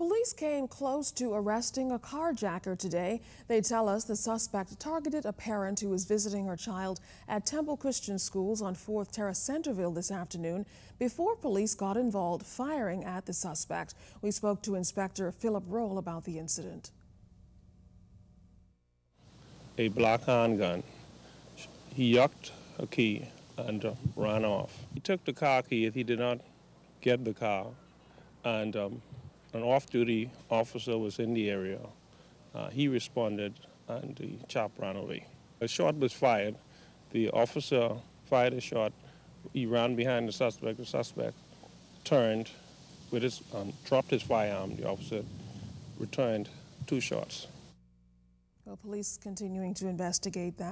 Police came close to arresting a carjacker today. They tell us the suspect targeted a parent who was visiting her child at Temple Christian Schools on 4th Terrace Centreville this afternoon before police got involved firing at the suspect. We spoke to Inspector Philip Roll about the incident. A black handgun. He yucked a key and uh, ran off. He took the car key. If he did not get the car. And um, an off-duty officer was in the area. Uh, he responded, and the chap ran away. A shot was fired. The officer fired a shot. He ran behind the suspect. The suspect turned, with his um, dropped his firearm. The officer returned two shots. Well, police continuing to investigate that.